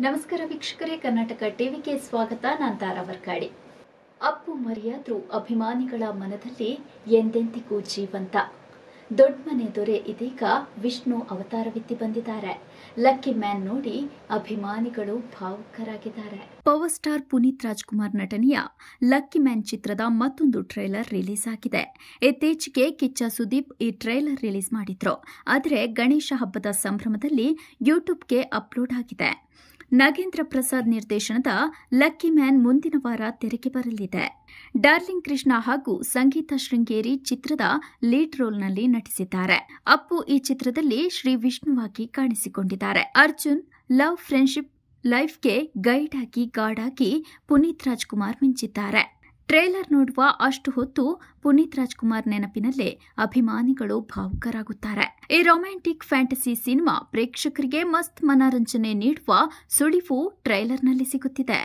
ನಮಸ್ಕಾರ ವೀಕ್ಷಕರೇ ಕರ್ನಾಟಕ ಟಿವಿಗೆ ಸ್ವಾಗತ. ನಾನು ತಾರಾ ವರ್ಕಾಡಿ. ಅಪ್ಪು ಮರ್ಯಾದ್ರು ಅಭಿಮಾನಿಗಳ ಮನದಲ್ಲಿ ಎಂದೆಂದಿಗೂ ಜೀವಂತ. ದೊಡ್ಡಮನೆ ದೊರೆ ಇದೀಗ ವಿಷ್ಣು ಅವತಾರವೆತ್ತಿ ಬಂದಿದ್ದಾರೆ. ಲಕ್ಕಿ ಮ್ಯಾನ್ ನೋಡಿ ಅಭಿಮಾನಿಗಳು ಭಾವುಕರಾಗಿದ್ದಾರೆ. ಪವರ್ ಸ್ಟಾರ್ ಪುನೀತ್ ರಾಜ್ಕುಮಾರ್ ನಟನೆಯ ಲಕ್ಕಿ ಮ್ಯಾನ್ ಚಿತ್ರದ ಮತ್ತೊಂದು ಟ್ರೈಲರ್ ರಿಲೀಸ್ ಆಗಿದೆ. ಇತ್ತೀಚೆಗೆ ಕಿಚ್ಚ ಸುದೀಪ್ ಈ ಟ್ರೈಲರ್ ರಿಲೀಸ್ ಮಾಡಿದ್ರು. ಆದರೆ ಗಣೇಶ ಹಬ್ಬದ ಸಂಭ್ರಮದಲ್ಲಿ ಯೂಟ್ಯೂಬ್ಗೆ ಅಪ್ಲೋಡ್ ಆಗಿದೆ. ನಾಗೇಂದ್ರ ಪ್ರಸಾದ್ ನಿರ್ದೇಶನದ ಲಕ್ಕಿ ಮ್ಯಾನ್ ಮುಂದಿನ ವಾರ ತೆರೆಗೆ ಬರಲಿದೆ. ಡಾರ್ಲಿಂಗ್ ಕೃಷ್ಣ ಹಾಗೂ ಸಂಗೀತ ಶೃಂಗೇರಿ ಚಿತ್ರದ ಲೀಡ್ ರೋಲ್ನಲ್ಲಿ ನಟಿಸಿದ್ದಾರೆ. ಅಪ್ಪು ಈ ಚಿತ್ರದಲ್ಲಿ ಶ್ರೀ ವಿಷ್ಣುವಾಗಿ ಕಾಣಿಸಿಕೊಂಡಿದ್ದಾರೆ. ಅರ್ಜುನ್ ಲವ್ ಫ್ರೆಂಡ್ಶಿಪ್ ಲೈಫ್ಗೆ ಗೈಡ್ ಆಗಿ ಗಾರ್ಡ್ ಆಗಿ ಪುನೀತ್ ರಾಜ್ಕುಮಾರ್ ಮಿಂಚಿದ್ದಾರೆ. ಟ್ರೇಲರ್ ನೋಡುವ ಅಷ್ಟು ಹೊತ್ತು ಪುನೀತ್ ರಾಜ್ಕುಮಾರ್ ನೆನಪಿನಲ್ಲೇ ಅಭಿಮಾನಿಗಳು ಭಾವುಕರಾಗುತ್ತಾರೆ. ಈ ರೊಮ್ಯಾಂಟಿಕ್ ಫ್ಯಾಂಟಸಿ ಸಿನಿಮಾ ಪ್ರೇಕ್ಷಕರಿಗೆ ಮಸ್ತ್ ಮನರಂಜನೆ ನೀಡುವ ಸುಳಿವು ಟ್ರೈಲರ್ನಲ್ಲಿ ಸಿಗುತ್ತಿದೆ.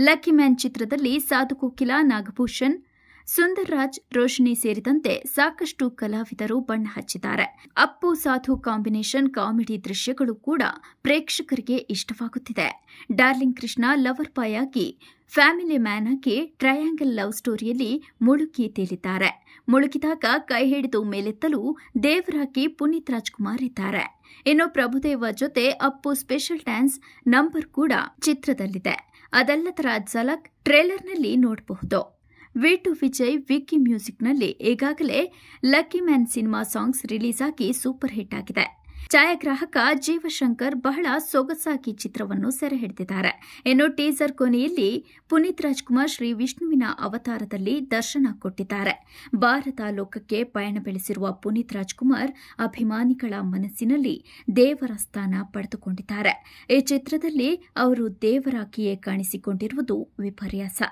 ಲಕ್ಕಿ ಮ್ಯಾನ್ ಚಿತ್ರದಲ್ಲಿ ಸಾಧು ಕೋಕಿಲ, ನಾಗಭೂಷಣ್ ಸುಂದರ್ ರಾಜ್ ರೋಶಿನಿ ಸೇರಿದಂತೆ ಸಾಕಷ್ಟು ಕಲಾವಿದರು ಬಣ್ಣ ಹಚ್ಚಿದ್ದಾರೆ. ಅಪ್ಪು ಸಾಧು ಕಾಂಬಿನೇಷನ್ ಕಾಮಿಡಿ ದೃಶ್ಯಗಳು ಕೂಡ ಪ್ರೇಕ್ಷಕರಿಗೆ ಇಷ್ಟವಾಗುತ್ತಿದೆ. ಡಾರ್ಲಿಂಗ್ ಕೃಷ್ಣ ಲವರ್ ಬಾಯ್ ಆಗಿ, ಫ್ಯಾಮಿಲಿ ಮ್ಯಾನ್ ಆಗಿ ಟ್ರಯಾಂಗಲ್ ಲವ್ ಸ್ಟೋರಿಯಲ್ಲಿ ಮುಳುಗಿ ತೇಲಿದ್ದಾರೆ. ಮುಳುಗಿದಾಗ ಕೈ ಹಿಡಿದು ಮೇಲೆತ್ತಲು ದೇವರಾಗಿ ಪುನೀತ್ ರಾಜ್ಕುಮಾರ್ ಇದ್ದಾರೆ. ಇನ್ನು ಪ್ರಭುದೇವ ಜೊತೆ ಅಪ್ಪು ಸ್ಪೆಷಲ್ ಡ್ಯಾನ್ಸ್ ನಂಬರ್ ಕೂಡ ಚಿತ್ರದಲ್ಲಿದೆ. ಅದೆಲ್ಲದರ ಝಲಕ್ ಟ್ರೇಲರ್ನಲ್ಲಿ ನೋಡಬಹುದು. ವಿ ಟು ವಿಜಯ್ ವಿಕ್ಕಿ ಮ್ಯೂಸಿಕ್ನಲ್ಲಿ ಈಗಾಗಲೇ lucky man cinema songs release ಆಗಿ ಸೂಪರ್ ಹಿಟ್ ಆಗಿದೆ. ಛಾಯಾಗ್ರಾಹಕ ಜೀವಶಂಕರ್ ಬಹಳ ಸೊಗಸಾಗಿ ಚಿತ್ರವನ್ನು ಸೆರೆ ಹಿಡಿದಿದ್ದಾರೆ. ಇನ್ನು ಟೀಸರ್ ಕೊನೆಯಲ್ಲಿ ಪುನೀತ್ ರಾಜ್ಕುಮಾರ್ ಶ್ರೀ ವಿಷ್ಣುವಿನ ಅವತಾರದಲ್ಲಿ ದರ್ಶನ ಕೊಟ್ಟಿದ್ದಾರೆ. ಭಾರತ ಲೋಕಕ್ಕೆ ಪಯಣ ಬೆಳೆಸಿರುವ ಪುನೀತ್ ರಾಜ್ಕುಮಾರ್ ಅಭಿಮಾನಿಗಳ ಮನಸ್ಸಿನಲ್ಲಿ ದೇವರ ಸ್ಥಾನ ಪಡೆದುಕೊಂಡಿದ್ದಾರೆ. ಈ ಚಿತ್ರದಲ್ಲಿ ಅವರು ದೇವರಾಗಿಯೇ ಕಾಣಿಸಿಕೊಂಡಿರುವುದು ವಿಪರ್ಯಾಸ.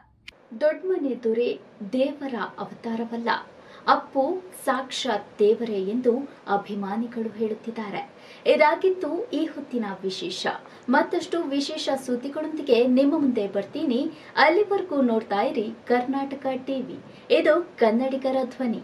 ದೊಡ್ಡಮನೆ ದೊರೆ ದೇವರ ಅವತಾರವಲ್ಲ. ಅಪ್ಪು ಸಾಕ್ಷಾತ್ ದೇವರೇ ಎಂದು ಅಭಿಮಾನಿಗಳು ಹೇಳುತ್ತಿದ್ದಾರೆ. ಇದಾಗಿತ್ತು ಈ ಹೊತ್ತಿನ ವಿಶೇಷ. ಮತ್ತಷ್ಟು ವಿಶೇಷ ಸುದ್ದಿಗಳೊಂದಿಗೆ ನಿಮ್ಮ ಮುಂದೆ ಬರ್ತೀನಿ. ಅಲ್ಲಿವರೆಗೂ ನೋಡ್ತಾ ಇರಿ ಕರ್ನಾಟಕ ಟಿವಿ. ಇದು ಕನ್ನಡಿಗರ ಧ್ವನಿ.